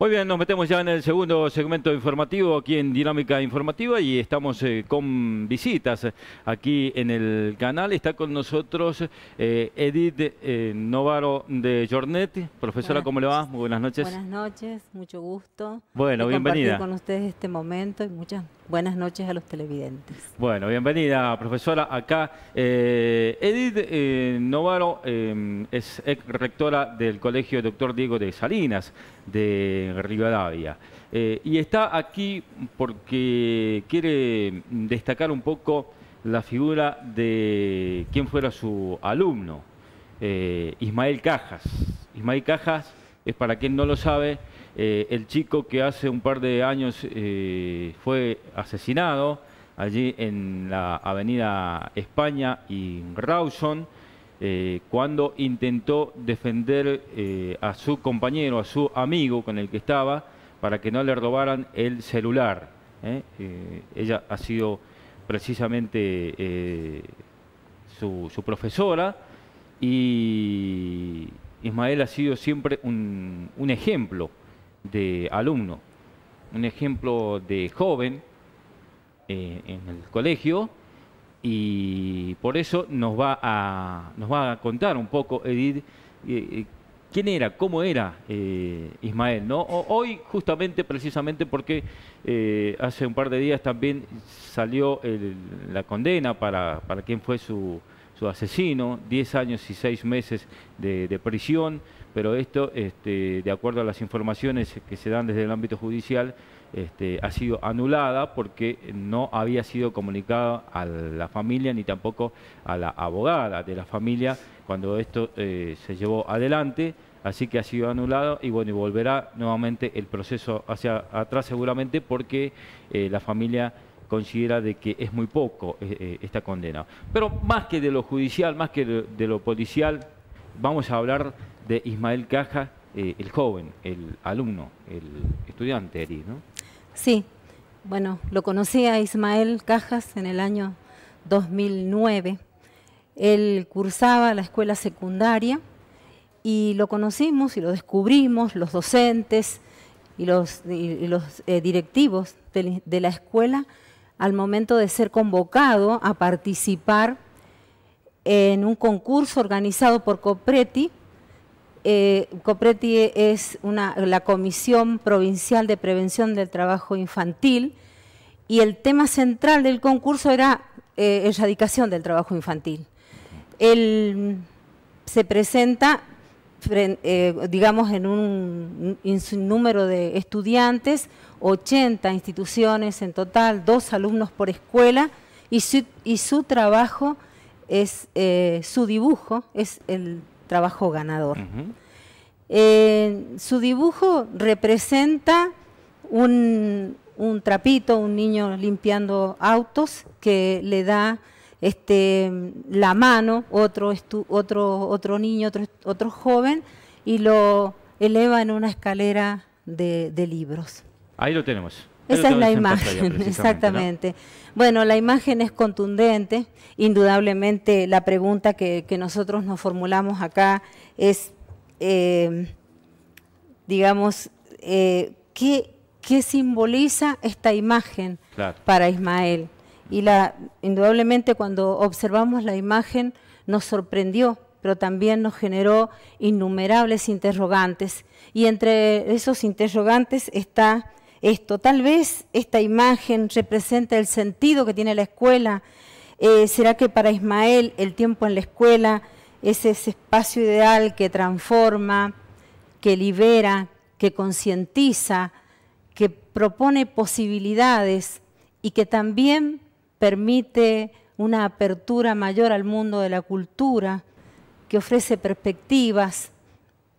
Muy bien, nos metemos ya en el segundo segmento informativo aquí en Dinámica Informativa y estamos eh, con visitas aquí en el canal. Está con nosotros eh, Edith eh, Novaro de Jornet. Profesora, ¿cómo le va? Muy buenas noches. Buenas noches, mucho gusto. Bueno, bienvenida. con ustedes este momento y muchas buenas noches a los televidentes. Bueno, bienvenida, profesora. Acá Edith Novaro es ex rectora del Colegio Doctor Diego de Salinas de Rivadavia. Eh, y está aquí porque quiere destacar un poco la figura de quien fuera su alumno, eh, Ismael Cajas. Ismael Cajas es, para quien no lo sabe, eh, el chico que hace un par de años fue asesinado allí en la avenida España y Rawson, eh, cuando intentó defender eh, a su compañero, a su amigo con el que estaba, para que no le robaran el celular. ¿eh? ella ha sido precisamente su, profesora y Ismael ha sido siempre un ejemplo de alumno, un ejemplo de joven en el colegio y por eso nos va a, nos va a contar un poco, Edith, eh, eh, quién era, cómo era eh, Ismael. ¿no? hoy, justamente, precisamente porque hace un par de días también salió la condena para, para quién fue su, su asesino, 10 años y 6 meses de, prisión, pero esto, este, de acuerdo a las informaciones que se dan desde el ámbito judicial, este, ha sido anulada porque no había sido comunicada a la familia ni tampoco a la abogada de la familia cuando esto eh, se llevó adelante. Así que ha sido anulado y bueno, y volverá nuevamente el proceso hacia atrás seguramente porque eh, la familia considera de que es muy poco eh, esta condena. Pero más que de lo judicial, más que de, lo policial, vamos a hablar de Ismael Caja, el joven, el alumno, el estudiante, ¿no? Sí, bueno, lo conocí a Ismael Cajas en el año 2009. Él cursaba la escuela secundaria y lo conocimos y lo descubrimos, los docentes y los, eh, directivos de, la escuela, al momento de ser convocado a participar en un concurso organizado por Copreti eh, Copreti es la Comisión Provincial de Prevención del Trabajo Infantil y el tema central del concurso era eh, erradicación del trabajo infantil. Él se presenta, eh, digamos, en un, número de estudiantes, 80 instituciones en total, dos alumnos por escuela, y su, trabajo es, su dibujo es el trabajo ganador. Eh, su dibujo representa un, trapito, un niño limpiando autos que le da este, la mano, otro, otro, otro niño, otro, otro joven, y lo eleva en una escalera de, libros. Ahí lo tenemos. Esa es la imagen, exactamente. Bueno, la imagen es contundente. Indudablemente la pregunta que, nosotros nos formulamos acá es, eh, digamos, eh, ¿qué, simboliza esta imagen para Ismael? Y la, indudablemente cuando observamos la imagen nos sorprendió, pero también nos generó innumerables interrogantes. Y entre esos interrogantes está esto. Tal vez esta imagen representa el sentido que tiene la escuela. Eh, ¿Será que para Ismael el tiempo en la escuela es ese espacio ideal que transforma, que libera, que concientiza, que propone posibilidades y que también permite una apertura mayor al mundo de la cultura, que ofrece perspectivas?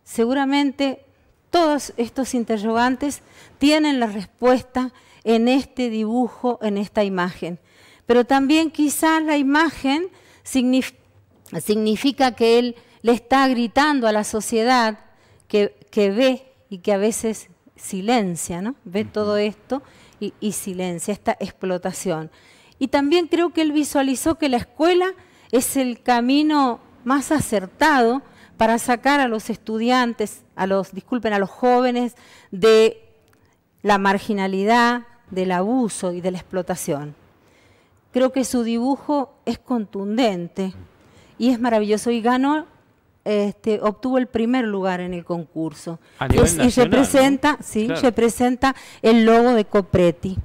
Seguramente todos estos interrogantes tienen la respuesta en este dibujo, en esta imagen. Pero también quizás la imagen significa que él le está gritando a la sociedad que, ve y que a veces silencia, ¿no? Ve todo esto y, y silencia esta explotación. Y también creo que él visualizó que la escuela es el camino más acertado para sacar a los estudiantes, a los, disculpen, a los jóvenes de la marginalidad, del abuso y de la explotación. Creo que su dibujo es contundente y es maravilloso y ganó, este, obtuvo el primer lugar en el concurso. y representa, sí, representa el logo de Copretti.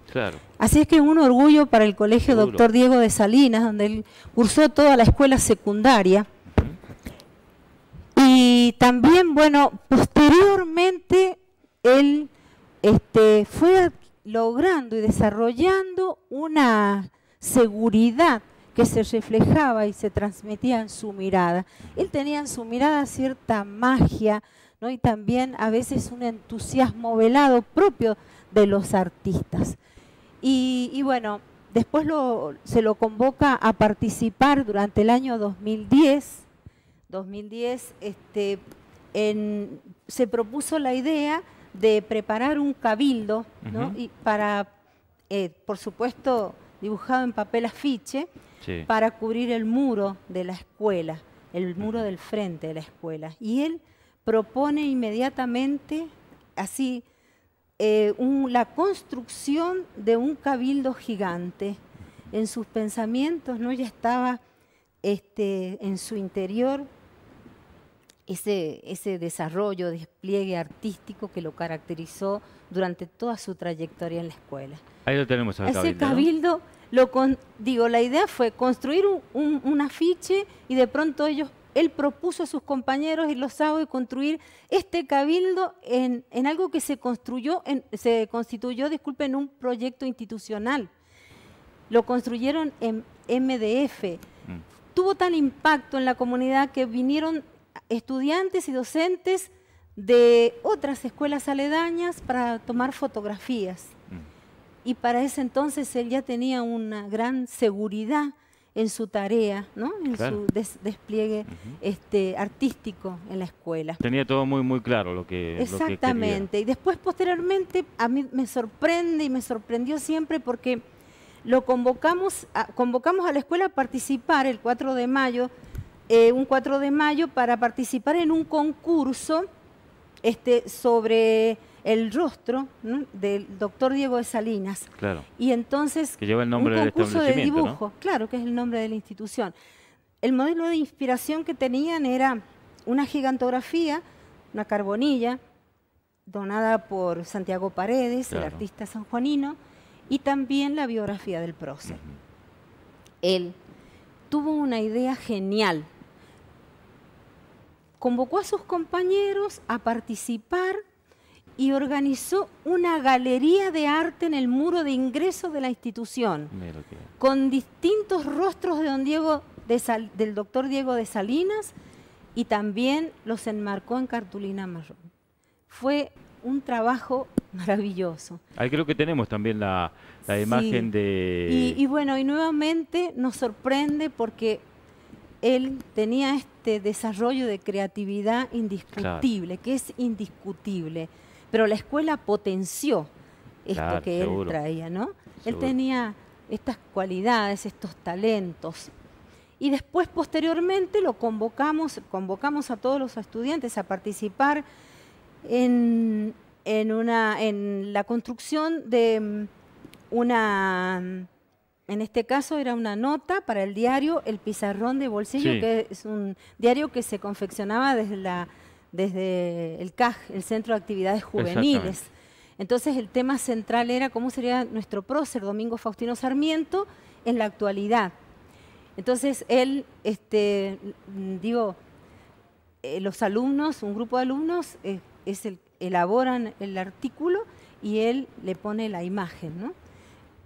Así es que es un orgullo para el Colegio Doctor Diego de Salinas, donde él cursó toda la escuela secundaria. Y también, bueno, posteriormente él este, fue logrando y desarrollando una seguridad que se reflejaba y se transmitía en su mirada. Él tenía en su mirada cierta magia, ¿no? y también a veces un entusiasmo velado propio de los artistas. Y, bueno, después se lo convoca a participar durante el año 2010. 2010 este, se propuso la idea de preparar un cabildo, y para, eh, por supuesto, dibujado en papel afiche, para cubrir el muro de la escuela, el muro del frente de la escuela. Y él propone inmediatamente, así, eh, la construcción de un cabildo gigante. En sus pensamientos no ya estaba este, en su interior ese, ese desarrollo, despliegue artístico que lo caracterizó durante toda su trayectoria en la escuela. Ahí lo tenemos al Ese cabildo, lo digo, la idea fue construir un, afiche y de pronto ellos, él propuso a sus compañeros y los sábados construir este cabildo en, algo que se construyó, se constituyó, disculpen, en un proyecto institucional. Lo construyeron en MDF. Mm. Tuvo tal impacto en la comunidad que vinieron estudiantes y docentes de otras escuelas aledañas para tomar fotografías. Mm. Y para ese entonces él ya tenía una gran seguridad en su tarea, ¿no? en su despliegue este, artístico en la escuela. Tenía todo muy, muy claro lo que Exactamente. y después, posteriormente, a mí me sorprende y me sorprendió siempre porque lo convocamos a, convocamos a la escuela a participar el 4 de mayo eh, un 4 de mayo para participar en un concurso este, sobre el rostro del doctor Diego de Salinas. Claro. Y entonces, que lleva el nombre un concurso de dibujo, claro, que es el nombre de la institución. El modelo de inspiración que tenían era una gigantografía, una carbonilla, donada por Santiago Paredes, el artista sanjuanino, y también la biografía del prócer. Él tuvo una idea genial convocó a sus compañeros a participar y organizó una galería de arte en el muro de ingreso de la institución, con distintos rostros de don Diego del doctor Diego de Salinas y también los enmarcó en cartulina marrón. Fue un trabajo maravilloso. Ahí creo que tenemos también la, imagen de... y bueno, y nuevamente nos sorprende porque él tenía este desarrollo de creatividad indiscutible, que es indiscutible, pero la escuela potenció esto que él traía, ¿no? Él tenía estas cualidades, estos talentos. Y después, posteriormente, lo convocamos, convocamos a todos los estudiantes a participar en, una, en la construcción de mm, una en este caso era una nota para el diario El Pizarrón de Bolsillo, que es un diario que se confeccionaba desde, la, desde el CAJ, el Centro de Actividades Juveniles. Entonces el tema central era cómo sería nuestro prócer, Domingo Faustino Sarmiento, en la actualidad. Entonces él, este, digo, eh, los alumnos, un grupo de alumnos, eh, es el, elaboran el artículo y él le pone la imagen ¿no?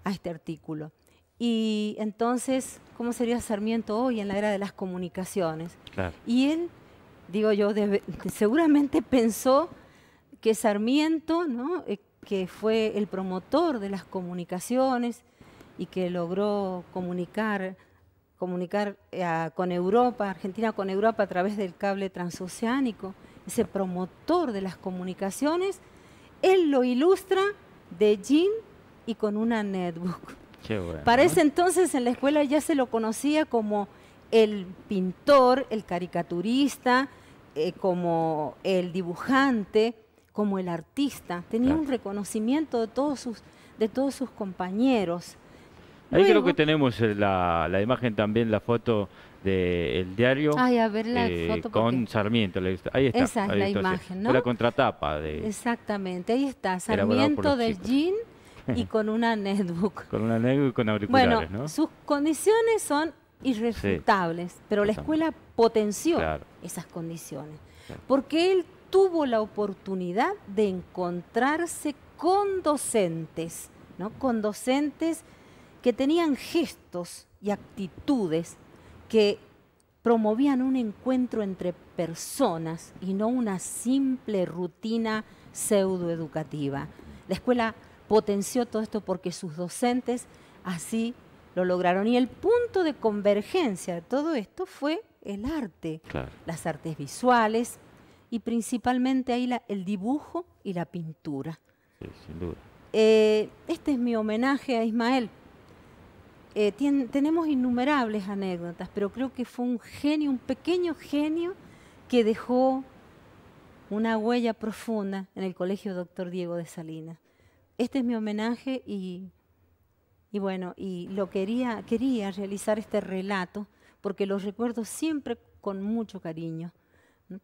a este artículo. Y entonces, ¿cómo sería Sarmiento hoy en la era de las comunicaciones? Y él, digo yo, seguramente pensó que Sarmiento, ¿no? Eh, que fue el promotor de las comunicaciones y que logró comunicar, comunicar eh, con Europa, Argentina con Europa a través del cable transoceánico, ese promotor de las comunicaciones, él lo ilustra de jean y con una netbook. Para ese entonces en la escuela ya se lo conocía como el pintor, el caricaturista, eh, como el dibujante, como el artista, tenía un reconocimiento de todos sus, de todos sus compañeros. Ahí creo que tenemos eh, la, la, imagen también, la foto del diario Ay, a ver la eh, foto con Sarmiento. Ahí está. Esa es la imagen, ¿no? La contratapa. De, Exactamente, ahí está, Sarmiento del jean y con una netbook. con una netbook y con auriculares, bueno, sus condiciones son irrefutables, pero la escuela potenció esas condiciones, porque él tuvo la oportunidad de encontrarse con docentes, ¿no? con docentes que tenían gestos y actitudes que promovían un encuentro entre personas y no una simple rutina pseudoeducativa. La escuela potenció todo esto porque sus docentes así lo lograron. Y el punto de convergencia de todo esto fue el arte, las artes visuales y principalmente ahí el dibujo y la pintura. Sí, sin duda. Eh, este es mi homenaje a Ismael. Eh, tenemos innumerables anécdotas, pero creo que fue un genio, un pequeño genio que dejó una huella profunda en el Colegio Doctor Diego de Salinas. Este es mi homenaje y y bueno, y lo quería, quería realizar este relato porque lo recuerdo siempre con mucho cariño,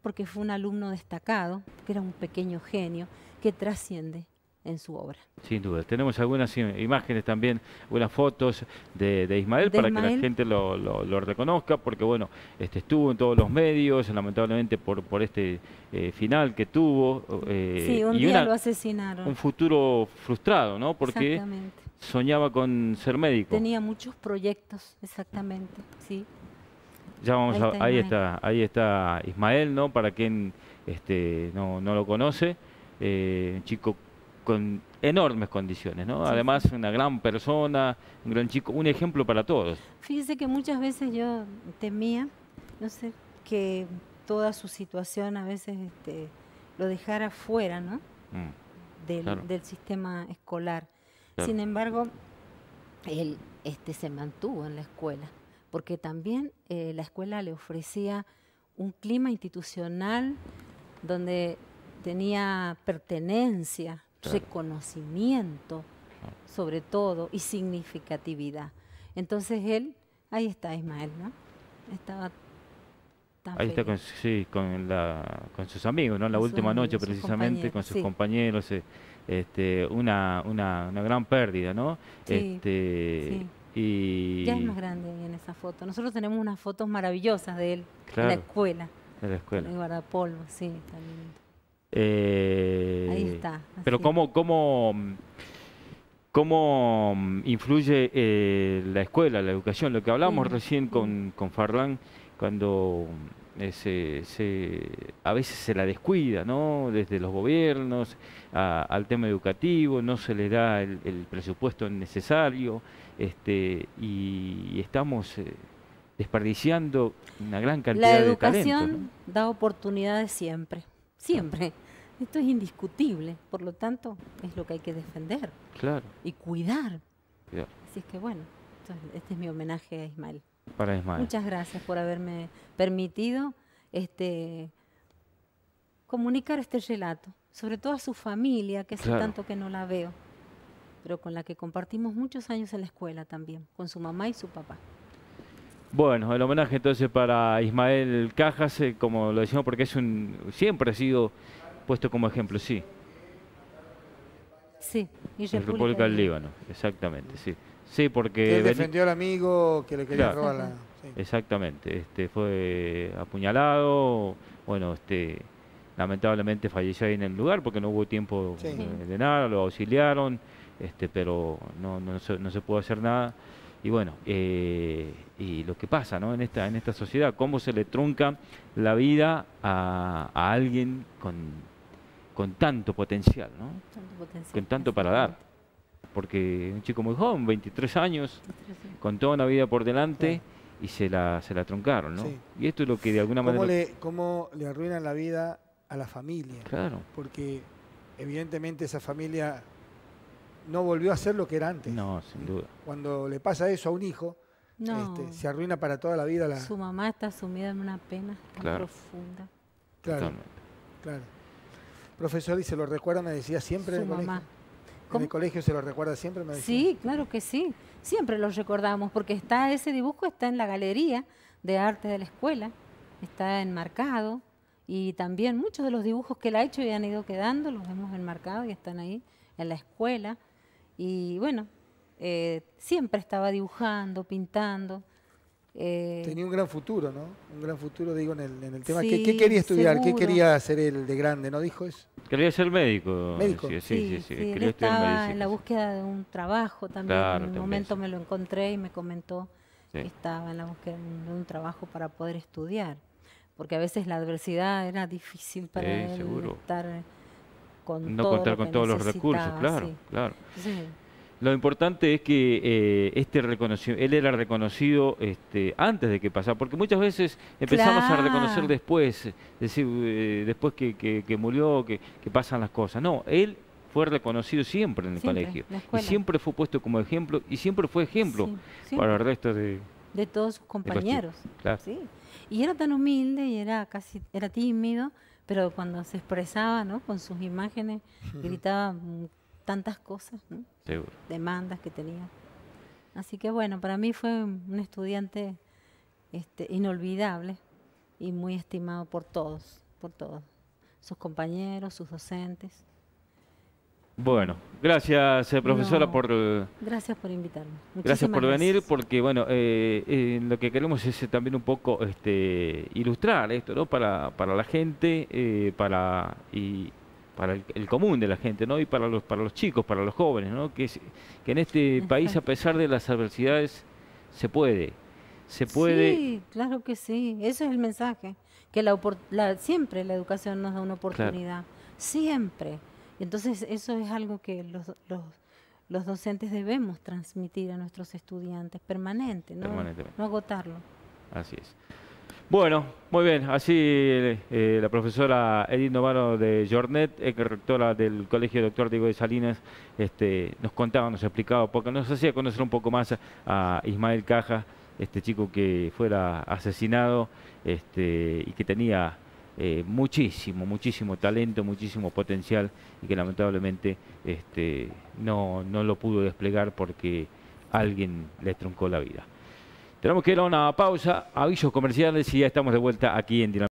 porque fue un alumno destacado, que era un pequeño genio que trasciende en su obra. Sin duda. Tenemos algunas imágenes también, algunas fotos de, Ismael para que la gente lo, reconozca, porque bueno, este, estuvo en todos los medios, lamentablemente por, por este eh, final que tuvo. Eh, sí, un día lo asesinaron. Un futuro frustrado, ¿no? Porque Exactamente soñaba con ser médico. Tenía muchos proyectos, exactamente, sí. Ya vamos ahí, está, ahí, está, Ismael, ¿no? Para quien este, no, no lo conoce, eh, un chico con enormes condiciones, ¿no? Además, una gran persona, un gran chico, un ejemplo para todos. Fíjese que muchas veces yo temía, no sé, que toda su situación a veces este, lo dejara fuera, ¿no? Mm, del, del sistema escolar. Sin embargo, él este, se mantuvo en la escuela, porque también eh, la escuela le ofrecía un clima institucional donde tenía pertenencia, reconocimiento, sobre todo, y significatividad. Entonces él, ahí está Ismael, ¿no? Estaba tan Ahí está con, sí, con, la, con sus amigos, ¿no? La última noche precisamente, con sus compañeros. Eh, este, una, una, una gran pérdida, ¿no? este, Y... Ya es más grande en esa foto. Nosotros tenemos unas fotos maravillosas de él en la escuela. En la escuela. En guardapolvo, sí, eh, Ahí está. Pero ¿cómo, cómo, cómo influye eh, la escuela, la educación? Lo que hablamos recién con, con Farlán, cuando se, a veces se la descuida, ¿no? Desde los gobiernos al tema educativo, no se le da el, presupuesto necesario, este, y, estamos eh, desperdiciando una gran cantidad de talento. La educación da oportunidades siempre, siempre. Esto es indiscutible, por lo tanto, es lo que hay que defender claro. y cuidar. Así es que bueno, este es mi homenaje a Ismael. Para Ismael. Muchas gracias por haberme permitido este, comunicar este relato, sobre todo a su familia, que hace tanto que no la veo, pero con la que compartimos muchos años en la escuela también, con su mamá y su papá. Bueno, el homenaje entonces para Ismael Cajas, eh, como lo decimos, porque es un siempre ha sido puesto como ejemplo, sí. Sí, y República, República del Líbano, exactamente, sí. Sí, porque... él defendió al amigo que le quería robar la... Exactamente, este, fue apuñalado, bueno, este, lamentablemente falleció ahí en el lugar porque no hubo tiempo de, nada, lo auxiliaron, este, pero no, no, se, no se pudo hacer nada. Y bueno, eh, y lo que pasa ¿no? en, esta, en esta sociedad, cómo se le trunca la vida a, a alguien con, con tanto potencial, ¿no? Tanto potencial, con tanto para dar porque un chico muy joven, 23 años, con toda una vida por delante y se la, se la truncaron, ¿no? Y esto es lo que de alguna ¿Cómo manera... Le, ¿Cómo le arruinan la vida a la familia? Claro. Porque evidentemente esa familia no volvió a ser lo que era antes. No, sin duda. Cuando le pasa eso a un hijo, este, se arruina para toda la vida la... Su mamá está sumida en una pena tan profunda. Claro, Totalmente. claro. Profesor, ¿y se lo recuerda, me decía, siempre Su colegio? ¿En el colegio se lo recuerda siempre? Me decía. Sí, claro que sí. Siempre los recordamos porque está ese dibujo está en la galería de arte de la escuela, está enmarcado y también muchos de los dibujos que él ha hecho y han ido quedando los hemos enmarcado y están ahí en la escuela y bueno, eh, siempre estaba dibujando, pintando. Eh, Tenía un gran futuro, ¿no? Un gran futuro, digo, en el, en el tema. ¿Qué, Sí, qué quería estudiar? ¿Qué seguro. quería hacer él de grande? ¿No dijo eso? Quería ser médico. Médico. Sí, sí, sí. Quería estudiar estaba en medicina. la búsqueda de un trabajo también. Claro, en un también, momento sí. me lo encontré y me comentó Sí. que estaba en la búsqueda de un trabajo para poder estudiar. Porque a veces la adversidad era difícil para Sí, él seguro. estar con No todo contar lo con que todos los recursos, claro, sí. claro. Lo importante es que eh, este reconocido, él era reconocido este, antes de que pasara, porque muchas veces empezamos a reconocer después, decir, eh, después que, que- que murió, que, que pasan las cosas. No, él fue reconocido siempre en el Siempre, colegio y siempre fue puesto como ejemplo y siempre fue ejemplo sí, para el resto de, de todos sus compañeros. claro. Sí. Y era tan humilde y era casi era tímido, pero cuando se expresaba, ¿no? Con sus imágenes gritaba tantas cosas, ¿no? seguro. demandas que tenía. Así que bueno, para mí fue un estudiante este, inolvidable y muy estimado por todos, por todos, sus compañeros, sus docentes. Bueno, gracias eh, profesora No, por... eh, Gracias por invitarme. Gracias por Muchísimas venir, porque bueno, eh, eh, lo que queremos es también un poco este, ilustrar esto, ¿no? Para, para la gente, para y para el, el común de la gente, ¿no? Y para los para los chicos, para los jóvenes, ¿no? Que, que en este país, a pesar de las adversidades, se puede, se puede. Sí, claro que sí. Ese es el mensaje. Que la, la- siempre la educación nos da una oportunidad. Siempre. Y Entonces, eso es algo que los, los, los docentes debemos transmitir a nuestros estudiantes permanente, ¿no? Permanentemente. no agotarlo. Así es. Bueno, muy bien. Así eh, la profesora Edith Novaro de Jornet, ex rectora del Colegio Doctor Diego de Salinas, este, nos contaba, nos explicaba, porque nos hacía conocer un poco más a Ismael Caja, este chico que fuera asesinado este, y que tenía eh, muchísimo, muchísimo talento, muchísimo potencial y que lamentablemente este, no, no lo pudo desplegar porque alguien le truncó la vida. Tenemos que ir a una pausa, avisos comerciales y ya estamos de vuelta aquí en Dinamita.